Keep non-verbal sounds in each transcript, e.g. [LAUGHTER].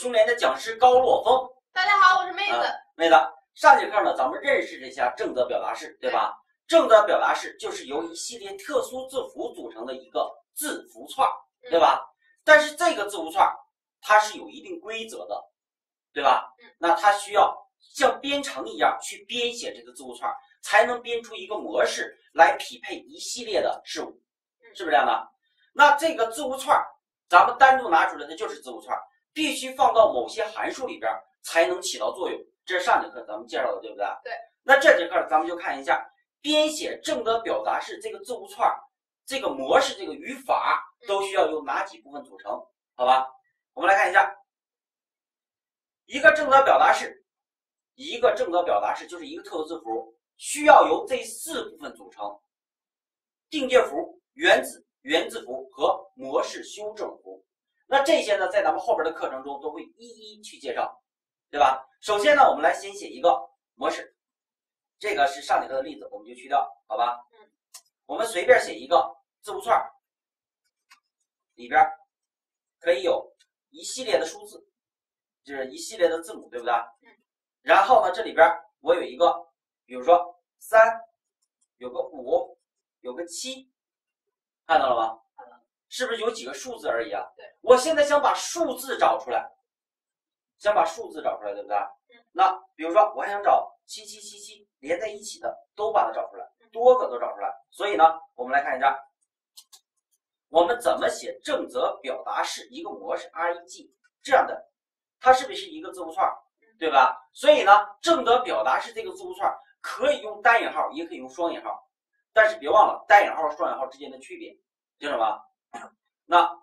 家好，我是熊联的讲师高洛峰。大家好，我是妹子。妹子，上节课呢，咱们认识了一下正则表达式，对吧？正则表达式就是由一系列特殊字符组成的一个字符串，对吧？但是这个字符串它是有一定规则的，对吧？那它需要像编程一样去编写这个字符串，才能编出一个模式来匹配一系列的事物，是不是这样的？那这个字符串咱们单独拿出来的就是字符串，必须放到某些函数里边才能起到作用。这是上节课咱们介绍的，对不对？对。那这节课咱们就看一下编写正则表达式这个字符串，这个模式、这个语法都需要由哪几部分组成？好吧，我们来看一下，一个正则表达式，一个正则表达式就是一个特殊字符，需要由这四部分组成：定介符、原子、原字符和模式修正符。那这些呢，在咱们后边的课程中都会一一去介绍，对吧？首先呢，我们来先写一个模式，这个是上节课的例子，我们就去掉，好吧？嗯。我们随便写一个字符串，里边可以有一系列的数字，就是一系列的字母，对不对？嗯。然后呢，这里边我有一个，比如说三，有个五，有个七，看到了吗？是不是有几个数字而已啊？对。我现在想把数字找出来。想把数字找出来，对不对？嗯。那比如说，我还想找七七七七连在一起的，都把它找出来，多个都找出来。所以呢，我们来看一下，我们怎么写正则表达式一个模式 reg 这样的，它是不是一个字符串，对吧？所以呢，正则表达式这个字符串可以用单引号，也可以用双引号，但是别忘了单引号和双引号之间的区别，听懂吗？那。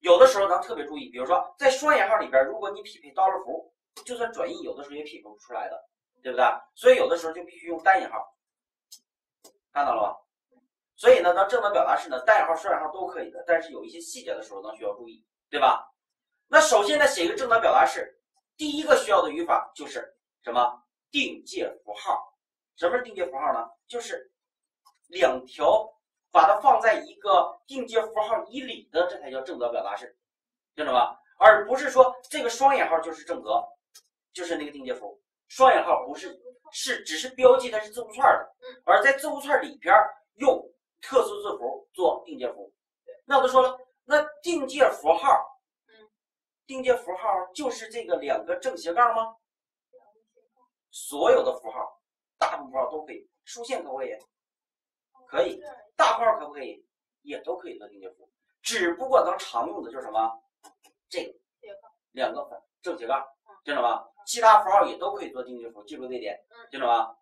有的时候咱特别注意，比如说在双引号里边，如果你匹配 dollar 符，就算转译，有的时候也匹配不出来的，对不对？所以有的时候就必须用单引号，看到了吧？所以呢，咱正则表达式呢，单引号、双引号都可以的，但是有一些细节的时候咱需要注意，对吧？那首先呢，写一个正则表达式，第一个需要的语法就是什么？定介符号。什么是定介符号呢？就是两条。把它放在一个定介符号以里的，这才叫正则表达式，听懂吧？而不是说这个双引号就是正则，就是那个定介符。双引号不是，是只是标记它是字符串的，而在字符串里边用特殊字符做定介符。那我就说了，那定介符号，定介符号就是这个两个正斜杠吗？所有的符号，大部分符号都可以，竖线可不可以？可以。大括号可不可以？也都可以做定介符，只不过咱常用的就是什么？这个两个反正斜杠，听懂吗？其他符号也都可以做定介符，记住这点，听懂吗？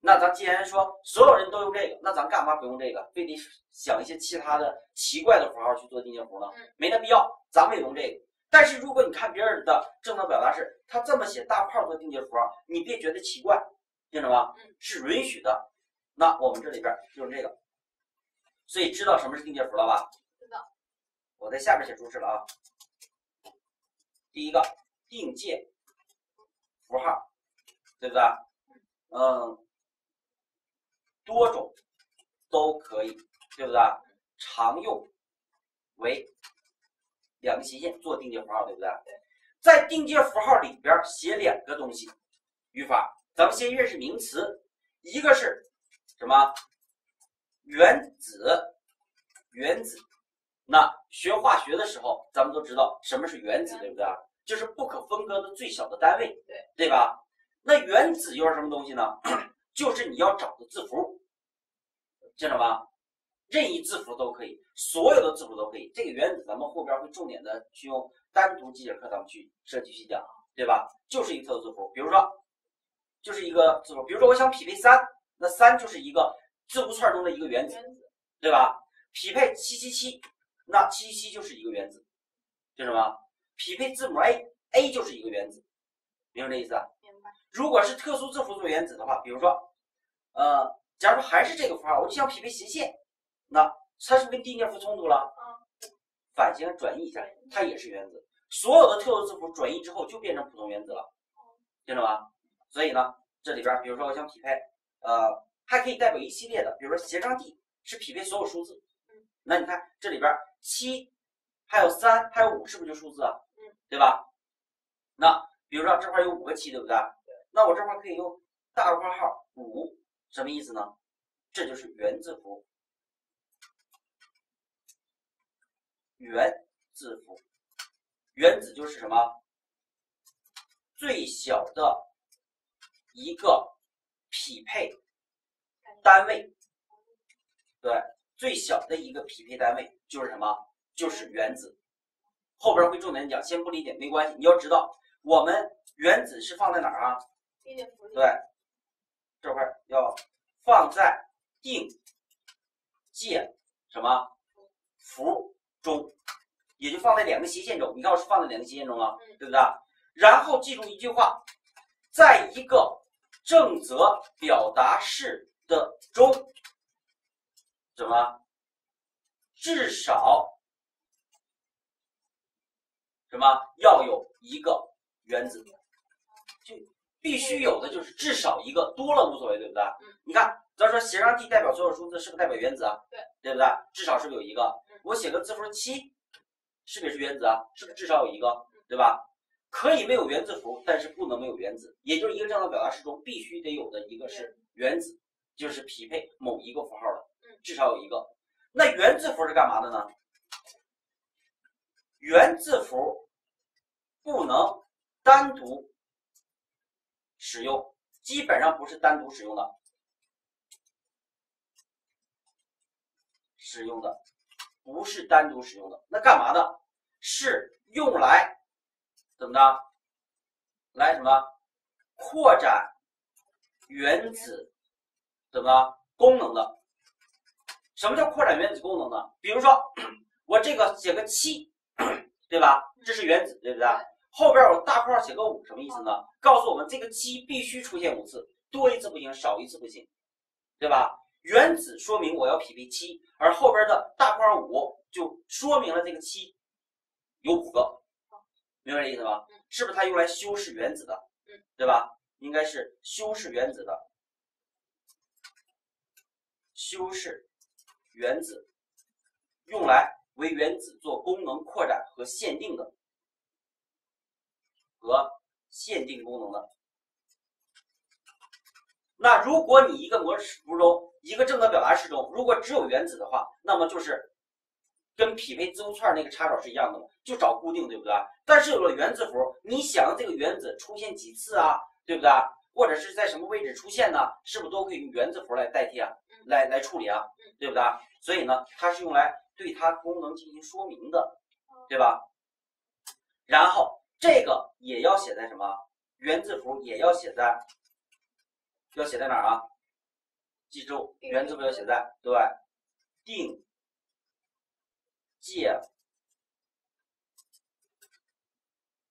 那咱既然说所有人都用这个，那咱干嘛不用这个？非得想一些其他的奇怪的符号去做定介符呢？没那必要，咱们也用这个。但是如果你看别人的正常表达式，他这么写大括号做定介符，你别觉得奇怪，听懂吗？是允许的。那我们这里边就用这个。所以知道什么是定介符了吧？知道。我在下面写注释了啊。第一个定介符号，对不对？嗯，多种都可以，对不对？常用为两个斜线做定介符号，对不对？对。在定介符号里边写两个东西，语法，咱们先认识名词，一个是什么？原子，原子，那学化学的时候，咱们都知道什么是原子，对不对？就是不可分割的最小的单位，对对吧？那原子又是什么东西呢？就是你要找的字符，记着吧？任意字符都可以，所有的字符都可以。这个原子咱们后边会重点的去用单独几节课咱们去设计去讲，对吧？就是一个特殊字符，比如说，就是一个字符，比如说我想匹配三，那三就是一个。字符串中的一个原子，对吧？匹配七七七，那七七七就是一个原子，就什么？匹配字母 A，A 就是一个原子，明白这意思？明白。如果是特殊字符做原子的话，比如说，呃，假如说还是这个符号，我就想匹配斜线，那它是不是跟第一件符冲突了？嗯。反向转移一下，它也是原子。所有的特殊字符转移之后就变成普通原子了，听懂吗？所以呢，这里边比如说我想匹配，呃，还可以代表一系列的，比如说斜杠 D 是匹配所有数字。那你看这里边七，还有三，还有五，是不是就数字啊？嗯，对吧？那比如说这块有五个七，对不对？对。那我这块可以用大括号五，什么意思呢？这就是原字符，原字符。原子就是什么？最小的一个匹配单位，对，最小的一个匹配单位就是什么？就是原子。后边会重点讲，先不理解没关系。你要知道，我们原子是放在哪儿啊？对，这块要放在定界什么符中。也就放在两个斜线中，你看我是放在两个斜线中了，对不对？然后记住一句话，在一个正则表达式的中，怎么至少什么要有一个原子，就必须有的就是至少一个，多了无所谓，对不对？你看，咱说斜杠 D 代表所有数字，是不是代表原子啊？对，对不对？至少是不是有一个？我写个字符七。是不是原子啊？是不是至少有一个，对吧？可以没有原字符，但是不能没有原子，也就是一个正常表达式中必须得有的一个是原子，就是匹配某一个符号的，至少有一个。那原字符是干嘛的呢？原字符不能单独使用，基本上不是单独使用的，使用的不是单独使用的，那干嘛的？是用来怎么的？来什么扩展原子怎么功能的？什么叫扩展原子功能呢？比如说我这个写个七，对吧？这是原子，对不对？后边我大括号写个五，什么意思呢？告诉我们这个七必须出现五次，多一次不行，少一次不行，对吧？原子说明我要匹配七，而后边的大括号五就说明了这个七。有五个，明白这意思吧？是不是它用来修饰原子的？对吧？应该是修饰原子的，修饰原子，用来为原子做功能扩展和限定的，和限定功能的。那如果你一个模式符中，一个正则表达式中，如果只有原子的话，那么就是。跟匹配字符串那个查找是一样的嘛，就找固定，对不对？但是有了原字符，你想这个原子出现几次啊，对不对？或者是在什么位置出现呢？是不是都可以用原字符来代替啊？来来处理啊？对不对？所以呢，它是用来对它功能进行说明的，对吧？然后这个也要写在什么？原字符也要写在，要写在哪儿啊？记住，原字符要写在对定。界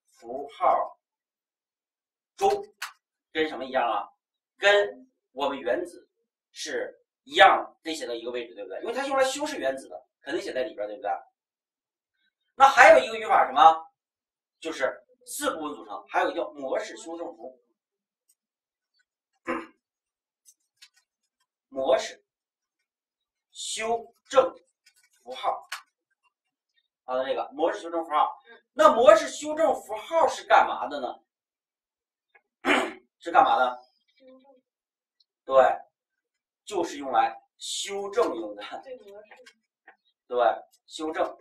符号中跟什么一样啊？跟我们原子是一样，得写到一个位置，对不对？因为它用来修饰原子的，肯定写在里边，对不对？那还有一个语法什么？就是四部分组成，还有一个叫模式修正符。[COUGHS] 模式修正符号。好的，这个模式修正符号，那模式修正符号是干嘛的呢？[COUGHS] 是干嘛的？对，就是用来修正用的。对，修正。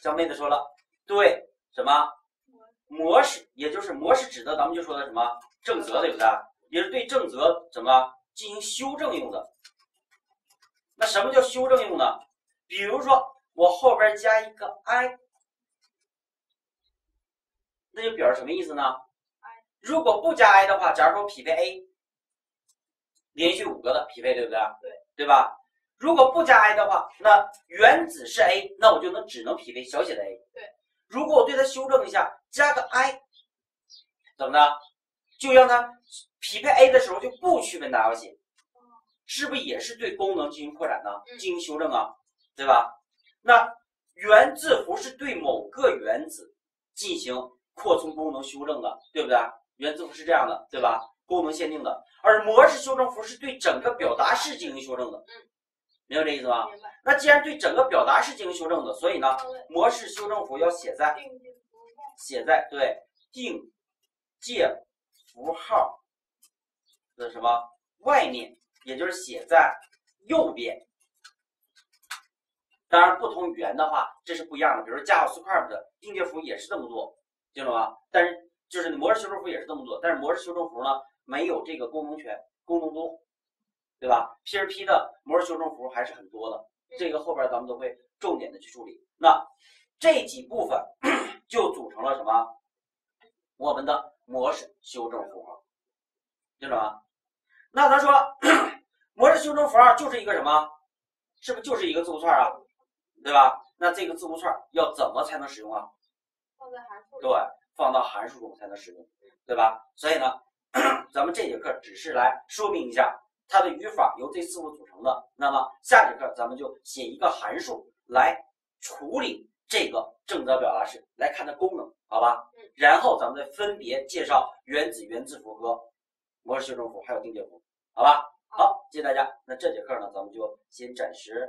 小妹子说了，对，什么？模式，也就是模式指的，咱们就说的什么正则，对不对？也是对正则怎么进行修正用的。那什么叫修正用呢？比如说。我后边加一个 i，那就表示什么意思呢？如果不加 i 的话，假如说匹配 a，连续五个的匹配，对不对？对，对吧？如果不加 i 的话，那原子是 a，那我就能只能匹配小写的 a。对。如果我对它修正一下，加个 i，怎么的？就让它匹配 a 的时候就不区分大小写，是不是也是对功能进行扩展呢？进行修正啊，对吧？那原字符是对某个原子进行扩充功能修正的，对不对？原字符是这样的，对吧？功能限定的，而模式修正符是对整个表达式进行修正的。嗯，明白这意思吧？明白。那既然对整个表达式进行修正的，所以呢，模式修正符要写在写在对定介符号的什么外面，也就是写在右边。当然，不同语言的话，这是不一样的。比如说 JavaScript 的定界符也是这么做，听懂吗？但是就是模式修正符也是这么做，但是模式修正符呢没有这个功能权，功能多，对吧？P R P 的模式修正符还是很多的，这个后边咱们都会重点的去处理。那这几部分 [CLEARS THROAT] 就组成了什么？我们的模式修正符号，听懂吗？那咱说 [CLEARS THROAT] 模式修正符号就是一个什么？是不是就是一个字符串啊？对吧？那这个字符串要怎么才能使用啊？放在函数。对，放到函数中才能使用，对吧？所以呢，[CLEARS THROAT] 咱们这节课只是来说明一下它的语法由这四步组成的。那么下节课咱们就写一个函数来处理这个正则表达式，来看它功能，好吧？嗯。然后咱们再分别介绍原子、原子符和模式修正符，还有定界符，好吧？好，谢谢大家。那这节课呢，咱们就先暂时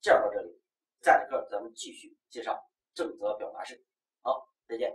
介绍到这里。下节课咱们继续介绍正则表达式，好，再见。